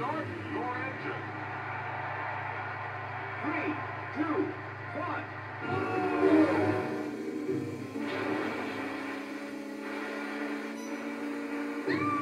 Start your engine. Three, two, one.